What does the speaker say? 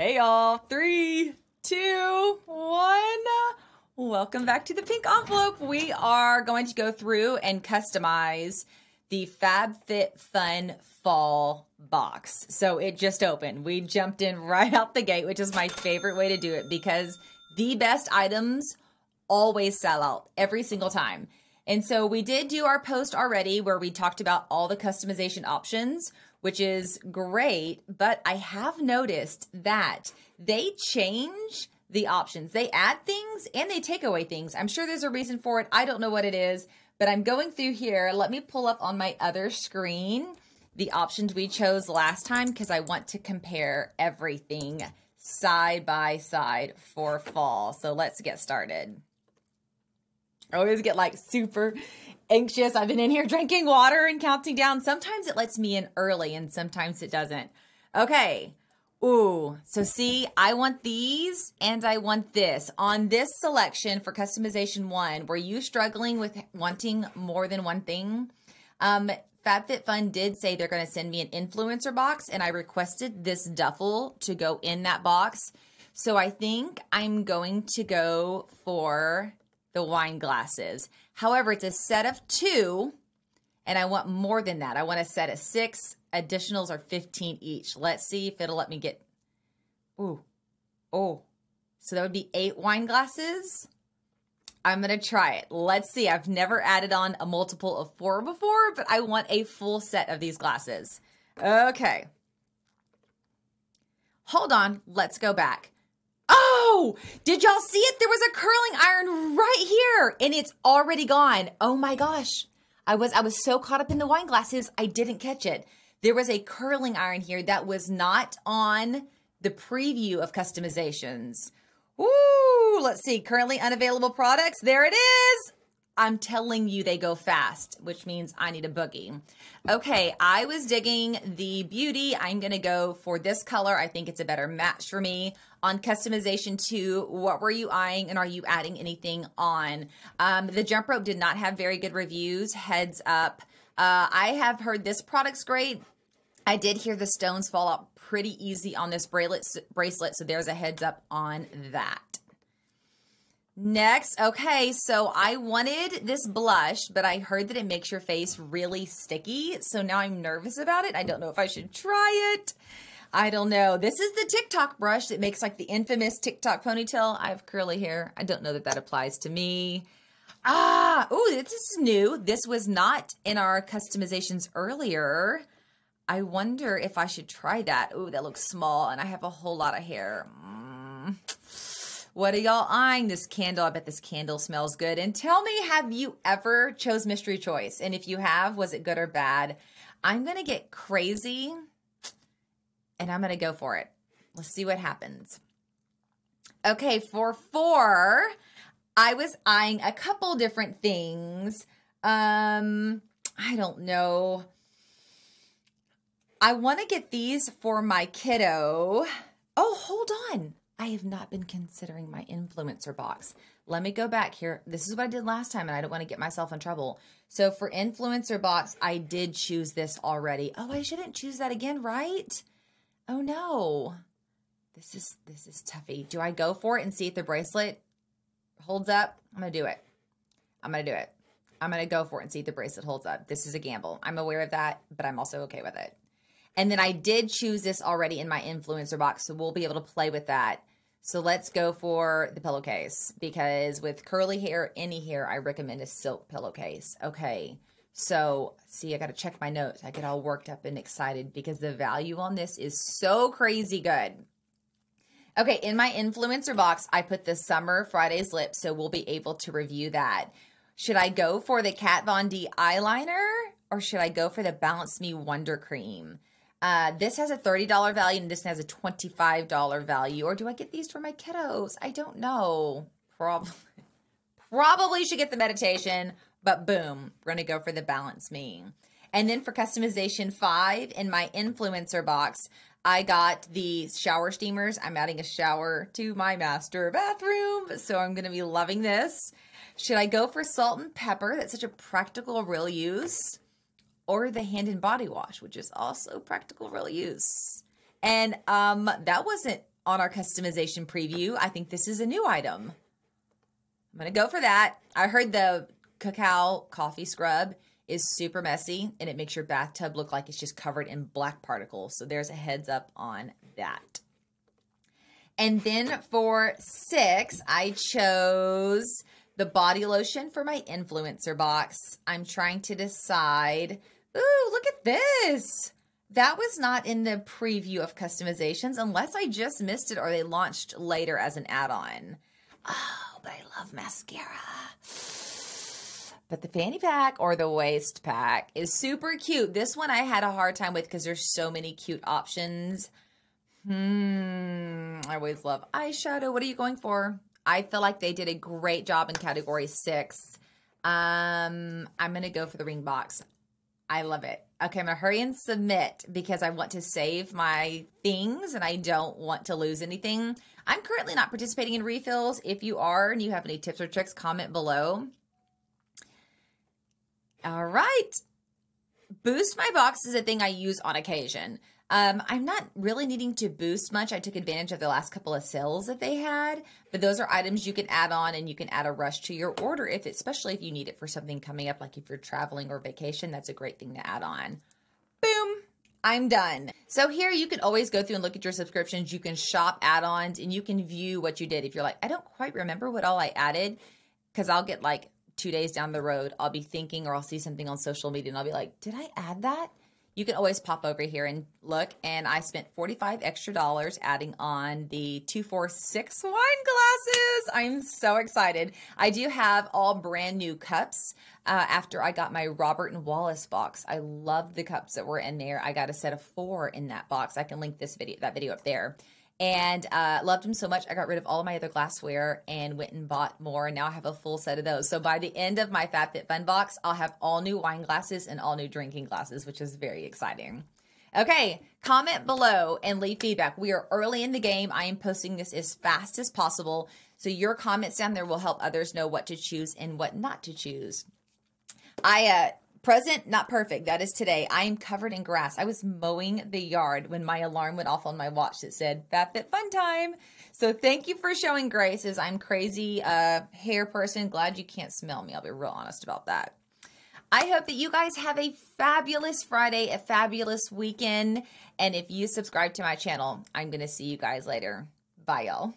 Hey y'all, three, two, one. Welcome back to the pink envelope. We are going to go through and customize the FabFitFun Fall box. So it just opened. We jumped in right out the gate, which is my favorite way to do it because the best items always sell out every single time. And so we did do our post already where we talked about all the customization options which is great. But I have noticed that they change the options. They add things and they take away things. I'm sure there's a reason for it. I don't know what it is, but I'm going through here. Let me pull up on my other screen the options we chose last time because I want to compare everything side by side for fall. So let's get started. I always get like super anxious. I've been in here drinking water and counting down. Sometimes it lets me in early and sometimes it doesn't. Okay. Ooh, so see, I want these and I want this. On this selection for customization one, were you struggling with wanting more than one thing? Um, FabFitFun did say they're going to send me an influencer box, and I requested this duffel to go in that box. So I think I'm going to go for the wine glasses. However, it's a set of two, and I want more than that. I want a set of six. Additionals are 15 each. Let's see if it'll let me get. Ooh. Oh. So that would be eight wine glasses. I'm going to try it. Let's see. I've never added on a multiple of four before, but I want a full set of these glasses. Okay. Hold on. Let's go back. Oh, did y'all see it? There was a curling iron right here and it's already gone. Oh my gosh. I was I was so caught up in the wine glasses, I didn't catch it. There was a curling iron here that was not on the preview of customizations. Ooh, let's see. Currently unavailable products. There it is. I'm telling you they go fast, which means I need a boogie. Okay, I was digging the beauty. I'm going to go for this color. I think it's a better match for me. On customization two, what were you eyeing and are you adding anything on? Um, the jump rope did not have very good reviews. Heads up. Uh, I have heard this product's great. I did hear the stones fall out pretty easy on this bracelet, bracelet so there's a heads up on that. Next, okay, so I wanted this blush, but I heard that it makes your face really sticky. So now I'm nervous about it. I don't know if I should try it. I don't know. This is the TikTok brush that makes like the infamous TikTok ponytail. I have curly hair. I don't know that that applies to me. Ah, oh, this is new. This was not in our customizations earlier. I wonder if I should try that. Oh, that looks small and I have a whole lot of hair. Mm. What are y'all eyeing this candle? I bet this candle smells good. And tell me, have you ever chose mystery choice? And if you have, was it good or bad? I'm going to get crazy and I'm going to go for it. Let's see what happens. Okay, for four, I was eyeing a couple different things. Um, I don't know. I want to get these for my kiddo. Oh, hold on. I have not been considering my influencer box. Let me go back here. This is what I did last time, and I don't want to get myself in trouble. So for influencer box, I did choose this already. Oh, I shouldn't choose that again, right? Oh no. This is this is toughy. Do I go for it and see if the bracelet holds up? I'm gonna do it. I'm gonna do it. I'm gonna go for it and see if the bracelet holds up. This is a gamble. I'm aware of that, but I'm also okay with it. And then I did choose this already in my influencer box, so we'll be able to play with that. So let's go for the pillowcase because with curly hair, any hair, I recommend a silk pillowcase. Okay. So, see, I got to check my notes. I get all worked up and excited because the value on this is so crazy good. Okay, in my influencer box, I put the Summer Fridays lip, so we'll be able to review that. Should I go for the Kat Von D eyeliner or should I go for the Balance Me Wonder Cream? Uh, this has a $30 value and this has a $25 value. Or do I get these for my kiddos? I don't know. Probably, probably should get the meditation, but boom, we're going to go for the balance me. And then for customization five in my influencer box, I got the shower steamers. I'm adding a shower to my master bathroom. So I'm going to be loving this. Should I go for salt and pepper? That's such a practical real use or the hand and body wash, which is also practical real use. And um, that wasn't on our customization preview, I think this is a new item. I'm going to go for that. I heard the cacao coffee scrub is super messy and it makes your bathtub look like it's just covered in black particles. So there's a heads up on that. And then for six, I chose the body lotion for my influencer box. I'm trying to decide. Ooh, look at this. That was not in the preview of customizations unless I just missed it or they launched later as an add on. Oh, but I love mascara. But the fanny pack or the waist pack is super cute. This one I had a hard time with because there's so many cute options. Hmm. I always love eyeshadow. What are you going for? I feel like they did a great job in category six. Um, I'm going to go for the ring box. I love it. Okay, I'm to hurry and submit because I want to save my things and I don't want to lose anything. I'm currently not participating in refills. If you are and you have any tips or tricks, comment below. All right. Boost my box is a thing I use on occasion. Um, I'm not really needing to boost much. I took advantage of the last couple of sales that they had, but those are items you can add on and you can add a rush to your order if, especially if you need it for something coming up, like if you're traveling or vacation, that's a great thing to add on. Boom. I'm done. So here you can always go through and look at your subscriptions. You can shop add-ons and you can view what you did. If you're like, I don't quite remember what all I added, because I'll get like two days down the road, I'll be thinking or I'll see something on social media and I'll be like, did I add that? You can always pop over here and look. And I spent 45 extra dollars adding on the 246 wine glasses. I'm so excited. I do have all brand new cups uh, after I got my Robert and Wallace box. I love the cups that were in there. I got a set of four in that box. I can link this video, that video up there and uh, loved them so much I got rid of all of my other glassware and went and bought more. And now I have a full set of those. So by the end of my FabFitFun box, I'll have all new wine glasses and all new drinking glasses, which is very exciting. Okay, comment below and leave feedback. We are early in the game. I am posting this as fast as possible. So your comments down there will help others know what to choose and what not to choose. I uh, Present, not perfect. That is today. I am covered in grass. I was mowing the yard when my alarm went off on my watch that said FabFitFun Time. So thank you for showing grace as I'm crazy uh, hair person. Glad you can't smell me. I'll be real honest about that. I hope that you guys have a fabulous Friday, a fabulous weekend. And if you subscribe to my channel, I'm going to see you guys later. Bye, y'all.